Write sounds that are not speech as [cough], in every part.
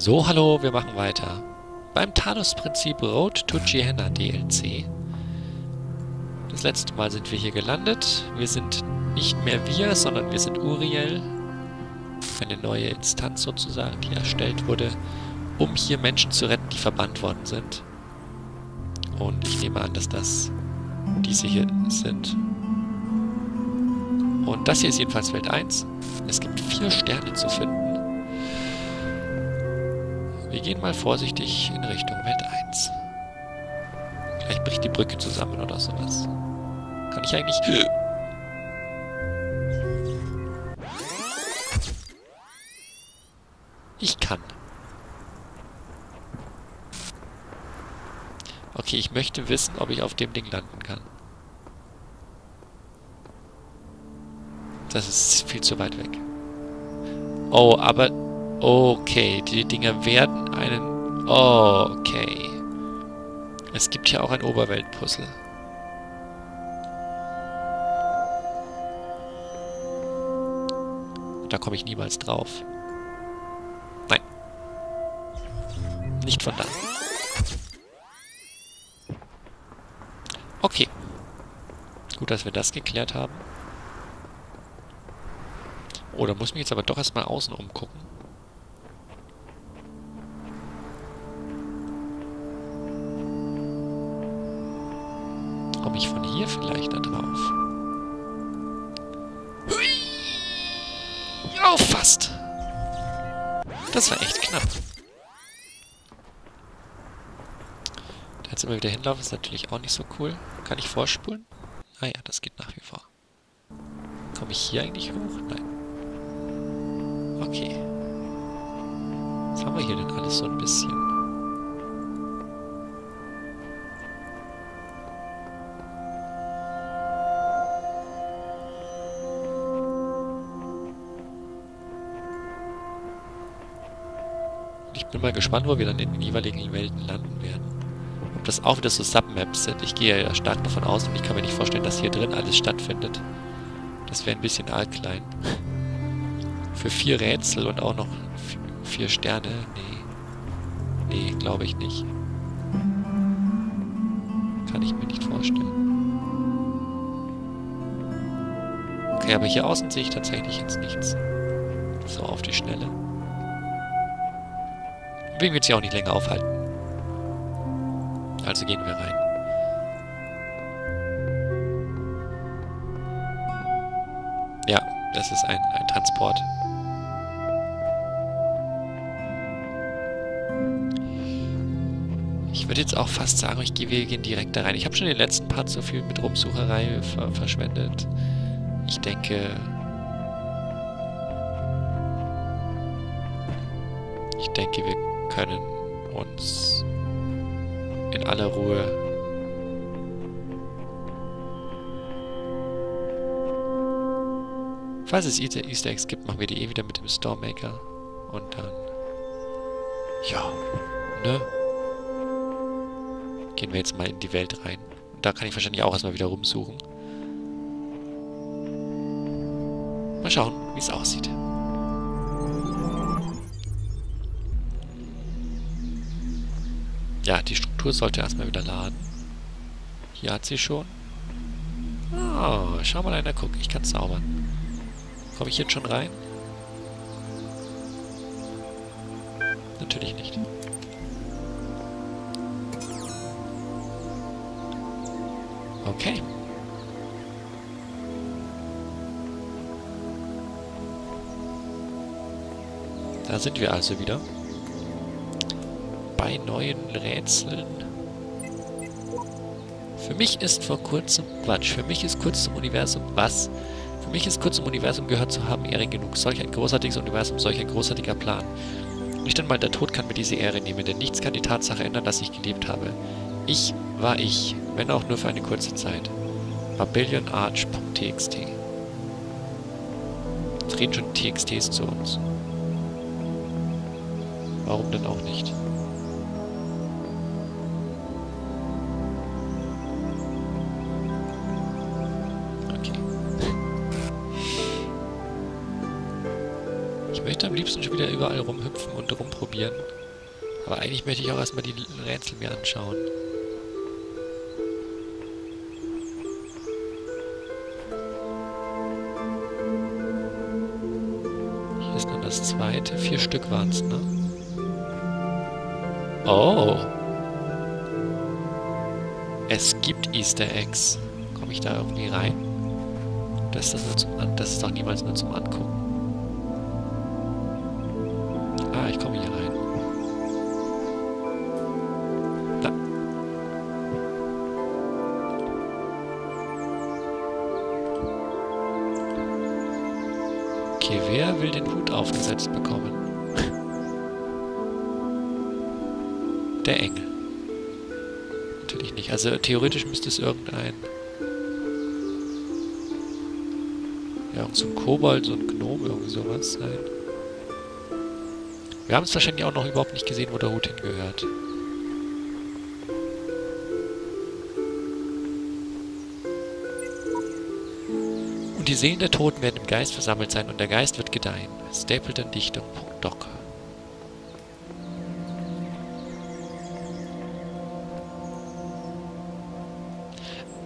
So, hallo, wir machen weiter. Beim Talos-Prinzip Road to Gehenna DLC. Das letzte Mal sind wir hier gelandet. Wir sind nicht mehr wir, sondern wir sind Uriel. Eine neue Instanz sozusagen, die erstellt wurde, um hier Menschen zu retten, die verbannt worden sind. Und ich nehme an, dass das diese hier sind. Und das hier ist jedenfalls Welt 1. Es gibt vier Sterne zu finden. Wir gehen mal vorsichtig in Richtung Welt 1. Vielleicht bricht die Brücke zusammen oder sowas. Kann ich eigentlich... Ich kann. Okay, ich möchte wissen, ob ich auf dem Ding landen kann. Das ist viel zu weit weg. Oh, aber... Okay, die Dinger werden einen... Okay. Es gibt hier auch ein Oberweltpuzzle. Da komme ich niemals drauf. Nein. Nicht von da. Okay. Gut, dass wir das geklärt haben. Oh, da muss ich mich jetzt aber doch erstmal außen umgucken. Das war echt knapp. Da jetzt immer wieder hinlaufen ist natürlich auch nicht so cool. Kann ich vorspulen? Ah ja, das geht nach wie vor. Komme ich hier eigentlich hoch? Nein. Okay. Was haben wir hier denn alles so ein bisschen? Bin mal gespannt, wo wir dann in den jeweiligen Welten landen werden. Ob das auch wieder so Submaps sind. Ich gehe ja stark davon aus und ich kann mir nicht vorstellen, dass hier drin alles stattfindet. Das wäre ein bisschen arg klein. Für vier Rätsel und auch noch vier Sterne? Nee. Nee, glaube ich nicht. Kann ich mir nicht vorstellen. Okay, aber hier außen sehe ich tatsächlich jetzt nichts. So auf die Schnelle. Will jetzt hier auch nicht länger aufhalten. Also gehen wir rein. Ja, das ist ein, ein Transport. Ich würde jetzt auch fast sagen, ich gehe, wir gehen direkt da rein. Ich habe schon den letzten Part so viel mit Rumsucherei ver verschwendet. Ich denke... Ich denke, wir können uns in aller Ruhe Falls es Easter, Eggs gibt, machen wir die eh wieder mit dem Storemaker. Und dann... Ja, ne? Gehen wir jetzt mal in die Welt rein. Da kann ich wahrscheinlich auch erstmal wieder rumsuchen. Mal schauen, wie es aussieht. Ja, die Struktur sollte erstmal wieder laden. Hier hat sie schon. Oh, schau mal einer, guck, ich kann zaubern. Komme ich jetzt schon rein? Natürlich nicht. Okay. Da sind wir also wieder. Bei neuen Rätseln. Für mich ist vor kurzem... Quatsch, für mich ist kurz zum Universum was... Für mich ist kurz im Universum gehört zu haben Ehre genug. Solch ein großartiges Universum, solch ein großartiger Plan. Nicht einmal der Tod kann mir diese Ehre nehmen, denn nichts kann die Tatsache ändern, dass ich gelebt habe. Ich war ich, wenn auch nur für eine kurze Zeit. Babylonarch.txt Es reden schon TXTs zu uns. Warum denn auch nicht? Liebsten schon wieder überall rumhüpfen und rumprobieren. Aber eigentlich möchte ich auch erstmal die Rätsel mir anschauen. Hier ist dann das zweite. Vier Stück waren es, ne? Oh. Es gibt Easter Eggs. Komme ich da irgendwie rein? Das ist, zum An das ist doch niemals nur zum Angucken. Ich komme hier rein. Da. Okay, wer will den Hut aufgesetzt bekommen? Der Engel. Natürlich nicht. Also theoretisch müsste es irgendein... Ja, so ein Kobold, so ein Gnome, irgendwie sowas sein. Wir haben es wahrscheinlich auch noch überhaupt nicht gesehen, wo der Hut hingehört. Und die Seelen der Toten werden im Geist versammelt sein und der Geist wird gedeihen. Stapleton Dichtung. Docker.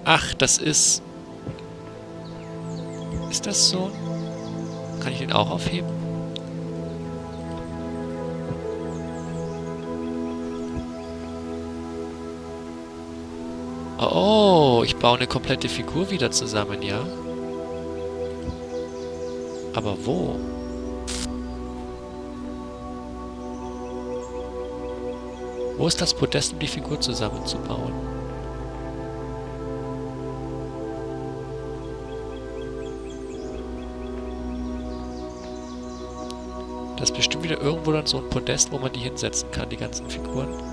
Ach, das ist... Ist das so? Kann ich den auch aufheben? Oh, ich baue eine komplette Figur wieder zusammen, ja? Aber wo? Wo ist das Podest, um die Figur zusammenzubauen? Das ist bestimmt wieder irgendwo dann so ein Podest, wo man die hinsetzen kann, die ganzen Figuren.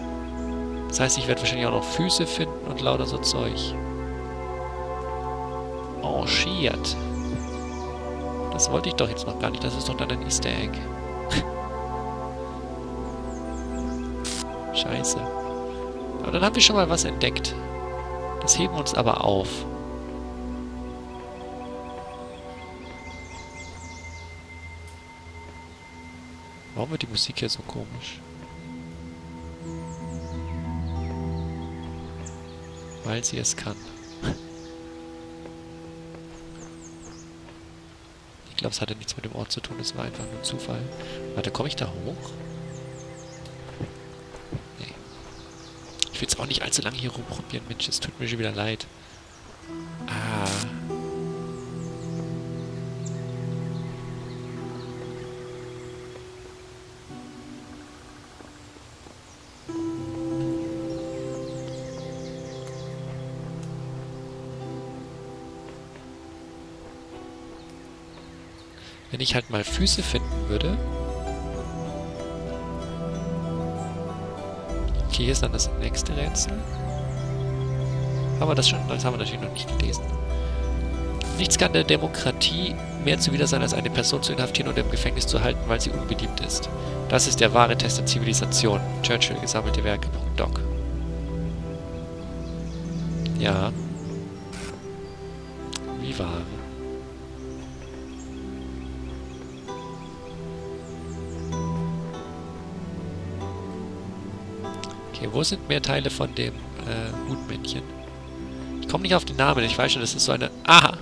Das heißt, ich werde wahrscheinlich auch noch Füße finden und lauter so Zeug. Oh. Das wollte ich doch jetzt noch gar nicht. Das ist doch dann ein Easter Egg. [laughs] Scheiße. Aber dann haben wir schon mal was entdeckt. Das heben wir uns aber auf. Warum wird die Musik hier so komisch? Weil sie es kann. Ich glaube, es hatte nichts mit dem Ort zu tun, es war einfach nur Zufall. Warte, komme ich da hoch? Nee. Ich will jetzt auch nicht allzu lange hier rumprobieren, Mensch, es tut mir schon wieder leid. Ah. Wenn ich halt mal Füße finden würde. Okay, hier ist dann das nächste Rätsel. Aber das, schon, das haben wir natürlich noch nicht gelesen. Nichts kann der Demokratie mehr zuwider sein, als eine Person zu inhaftieren oder im Gefängnis zu halten, weil sie unbeliebt ist. Das ist der wahre Test der Zivilisation. Churchill, gesammelte Werke. Doc. Ja. Wie wahre. Okay, wo sind mehr Teile von dem äh, Hutmännchen? Ich komme nicht auf den Namen, ich weiß schon, das ist so eine... Aha!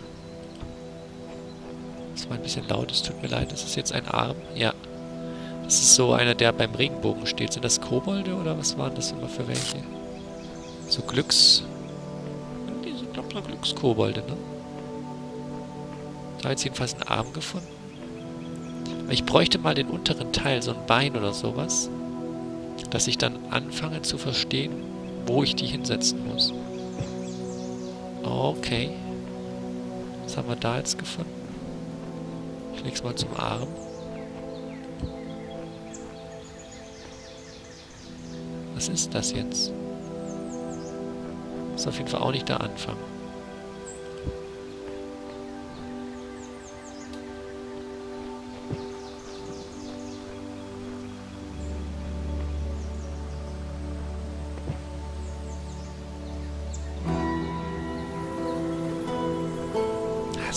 Das war ein bisschen laut, es tut mir leid. Das ist jetzt ein Arm. Ja. Das ist so einer, der beim Regenbogen steht. Sind das Kobolde oder was waren das immer für welche? So Glücks... Die sind, glaube ich, so Glückskobolde, ne? Da jetzt jedenfalls einen Arm gefunden. Ich bräuchte mal den unteren Teil, so ein Bein oder sowas dass ich dann anfange zu verstehen, wo ich die hinsetzen muss. Okay. Was haben wir da jetzt gefunden? Ich leg's mal zum Arm. Was ist das jetzt? Ist auf jeden Fall auch nicht der Anfang.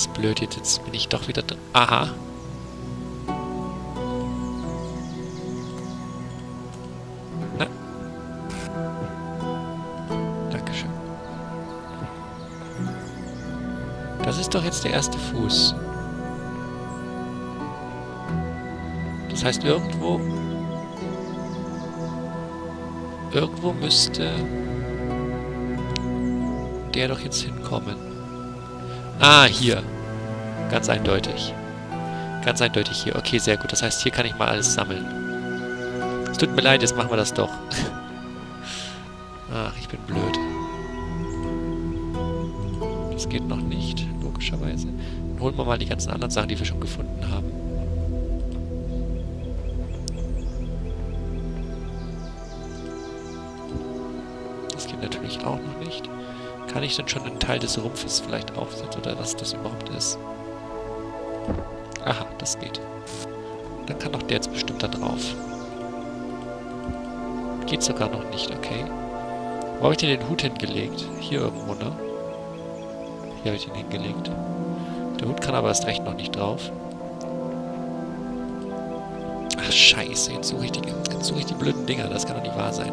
ist blöd, jetzt, jetzt bin ich doch wieder drin. Aha. Na. Dankeschön. Das ist doch jetzt der erste Fuß. Das heißt, irgendwo... Irgendwo müsste der doch jetzt hinkommen. Ah, hier. Ganz eindeutig. Ganz eindeutig hier. Okay, sehr gut. Das heißt, hier kann ich mal alles sammeln. Es tut mir leid, jetzt machen wir das doch. Ach, ich bin blöd. Das geht noch nicht, logischerweise. Dann holen wir mal die ganzen anderen Sachen, die wir schon gefunden haben. Kann ich denn schon einen Teil des Rumpfes vielleicht aufsetzen oder was das überhaupt ist? Aha, das geht. Dann kann doch der jetzt bestimmt da drauf. Geht sogar noch nicht, okay. Wo habe ich denn den Hut hingelegt? Hier irgendwo, ne? Hier habe ich ihn hingelegt. Der Hut kann aber erst recht noch nicht drauf. Ach, scheiße. Jetzt suche ich die, jetzt suche ich die blöden Dinger. Das kann doch nicht wahr sein.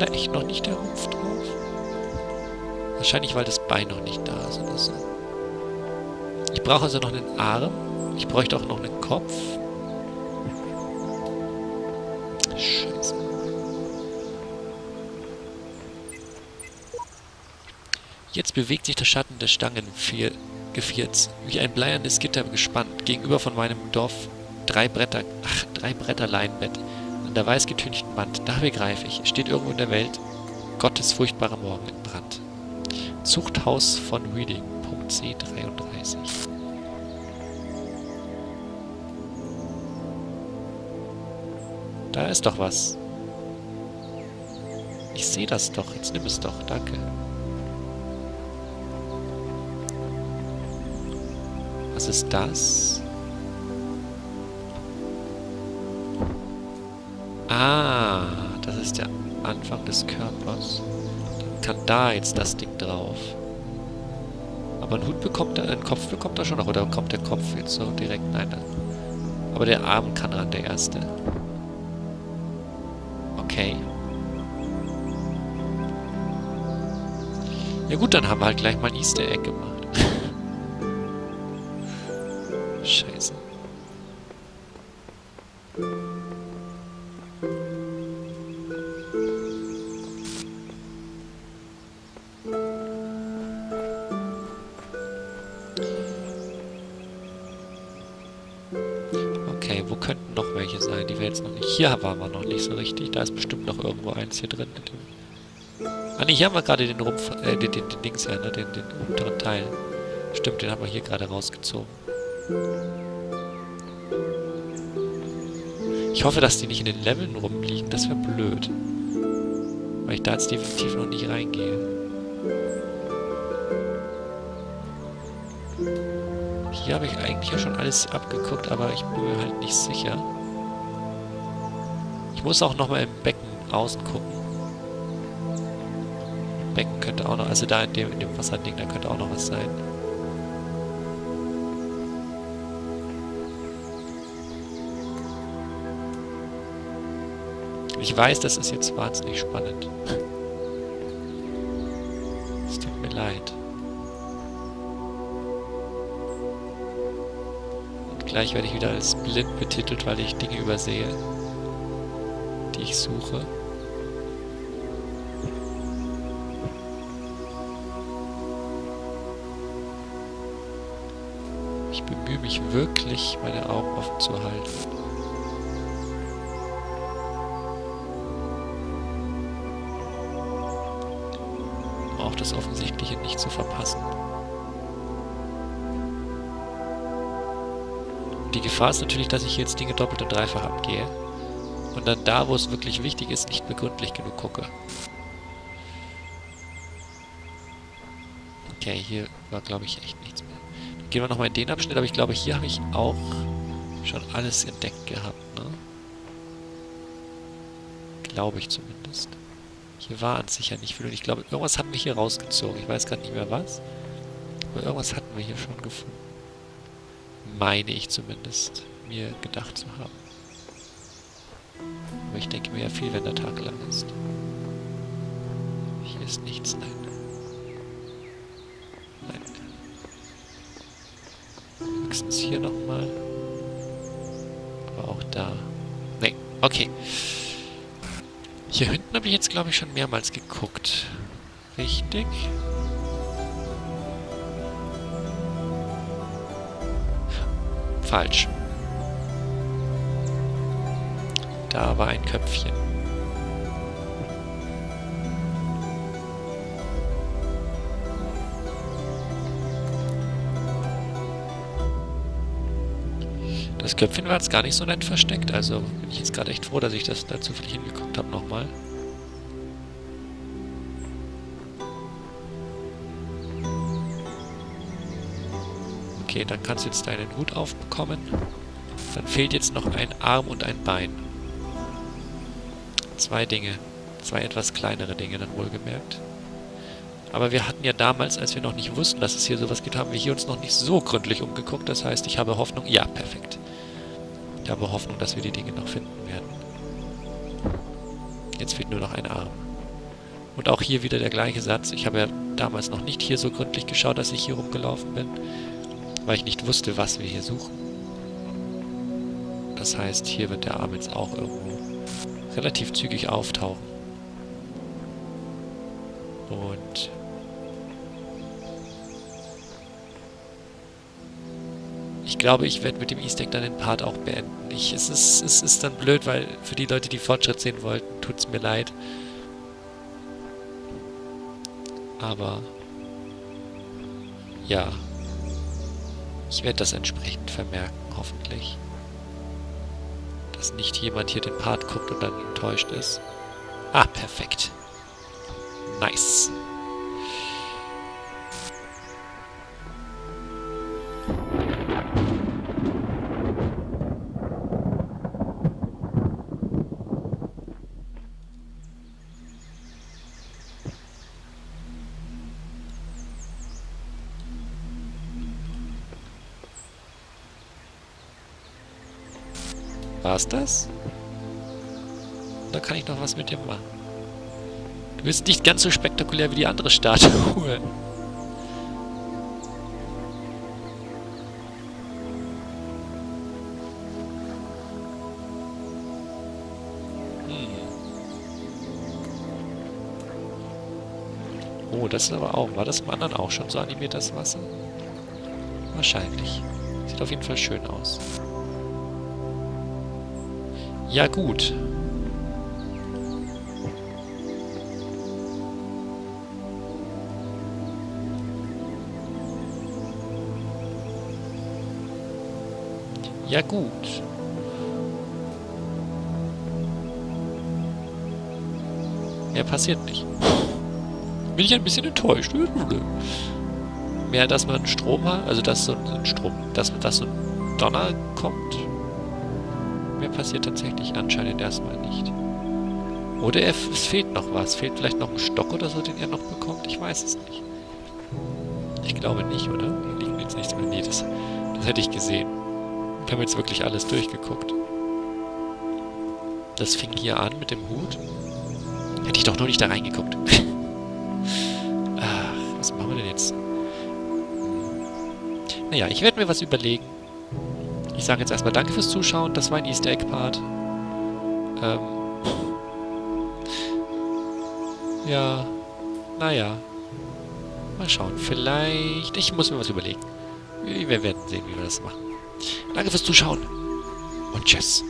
Da echt noch nicht der Rumpf drauf? Wahrscheinlich, weil das Bein noch nicht da ist oder so. Ich brauche also noch einen Arm. Ich bräuchte auch noch einen Kopf. Scheiße. Jetzt bewegt sich der Schatten des Stangengevierts wie ein bleiernes Gitter gespannt gegenüber von meinem Dorf drei Bretter, ach, drei Bretter Leinbett an der weiß getünchten Wand. Da begreife ich, steht irgendwo in der Welt Gottes furchtbarer Morgen in Brand. Zuchthaus von Reading, Punkt C33. Da ist doch was. Ich sehe das doch. Jetzt nimm es doch. Danke. Was ist das? Ah, das ist der Anfang des Körpers kann da jetzt das Ding drauf. Aber ein Hut bekommt er, ein Kopf bekommt er schon noch, oder kommt der Kopf jetzt so direkt? Nein, nein. Aber der Arm kann ran, der erste. Okay. Ja gut, dann haben wir halt gleich mal ein Easter Egg gemacht. Hier waren wir noch nicht so richtig. Da ist bestimmt noch irgendwo eins hier drin. Ah ne, hier haben wir gerade den Rumpf, äh, den, den, den Dings ja, ne, den, den unteren Teil. Stimmt, den haben wir hier gerade rausgezogen. Ich hoffe, dass die nicht in den Leveln rumliegen. Das wäre blöd. Weil ich da jetzt definitiv noch nicht reingehe. Hier habe ich eigentlich ja schon alles abgeguckt, aber ich bin mir halt nicht sicher. Ich muss auch nochmal im Becken außen gucken. Becken könnte auch noch, also da in dem, in dem Wasserding, da könnte auch noch was sein. Ich weiß, das ist jetzt wahnsinnig spannend. Es tut mir leid. Und gleich werde ich wieder als blind betitelt, weil ich Dinge übersehe die ich suche. Ich bemühe mich wirklich, meine Augen offen zu halten. Auch das Offensichtliche nicht zu verpassen. Die Gefahr ist natürlich, dass ich jetzt Dinge doppelt und dreifach abgehe und dann da, wo es wirklich wichtig ist, nicht mehr gründlich genug gucke. Okay, hier war, glaube ich, echt nichts mehr. Dann gehen wir nochmal in den Abschnitt, aber ich glaube, hier habe ich auch schon alles entdeckt gehabt, ne? Glaube ich zumindest. Hier war an sich ja nicht viel und ich glaube, irgendwas haben wir hier rausgezogen. Ich weiß gerade nicht mehr was. Aber irgendwas hatten wir hier schon gefunden. Meine ich zumindest, mir gedacht zu haben. Ich denke mir ja viel, wenn der Tag lang ist. ist nichts, nein. Nein. Höchstens hier nochmal. Aber auch da. Nee, okay. Hier hinten habe ich jetzt, glaube ich, schon mehrmals geguckt. Richtig. Falsch. Da war ein Köpfchen. Das Köpfchen war jetzt gar nicht so nett versteckt, also bin ich jetzt gerade echt froh, dass ich das da zufällig hingeguckt habe nochmal. Okay, dann kannst du jetzt deinen Hut aufbekommen. Dann fehlt jetzt noch ein Arm und ein Bein. Zwei Dinge. Zwei etwas kleinere Dinge dann wohlgemerkt. Aber wir hatten ja damals, als wir noch nicht wussten, dass es hier sowas gibt, haben wir hier uns noch nicht so gründlich umgeguckt. Das heißt, ich habe Hoffnung... Ja, perfekt. Ich habe Hoffnung, dass wir die Dinge noch finden werden. Jetzt fehlt nur noch ein Arm. Und auch hier wieder der gleiche Satz. Ich habe ja damals noch nicht hier so gründlich geschaut, dass ich hier rumgelaufen bin, weil ich nicht wusste, was wir hier suchen. Das heißt, hier wird der Arm jetzt auch irgendwo relativ zügig auftauchen. Und ich glaube, ich werde mit dem Easter Egg dann den Part auch beenden. Ich, es, ist, es ist dann blöd, weil für die Leute, die Fortschritt sehen wollten, tut es mir leid. Aber ja, ich werde das entsprechend vermerken, hoffentlich dass nicht jemand hier den Part guckt und dann enttäuscht ist. Ah, perfekt. Nice. War's das? Da kann ich noch was mit dir machen. Du bist nicht ganz so spektakulär wie die andere Statue. Hm. Oh, das ist aber auch. War das im anderen auch schon so animiert, das Wasser? Wahrscheinlich. Sieht auf jeden Fall schön aus. Ja gut. Ja gut. Mehr passiert nicht. Bin ich ein bisschen enttäuscht. Mehr, dass man Strom hat, also dass so ein Strom, dass, dass so ein Donner kommt mehr passiert tatsächlich anscheinend erstmal nicht. Oder er, es fehlt noch was. Fehlt vielleicht noch ein Stock oder so, den er noch bekommt? Ich weiß es nicht. Ich glaube nicht, oder? Liegen jetzt nicht mehr. Nee, das, das hätte ich gesehen. Wir haben jetzt wirklich alles durchgeguckt. Das fing hier an mit dem Hut. Hätte ich doch nur nicht da reingeguckt. [laughs] Ach, was machen wir denn jetzt? Naja, ich werde mir was überlegen. Ich sage jetzt erstmal danke fürs Zuschauen. Das war ein Easter Egg Part. Ähm. Ja. Naja. Mal schauen. Vielleicht... Ich muss mir was überlegen. Wir werden sehen, wie wir das machen. Danke fürs Zuschauen. Und tschüss.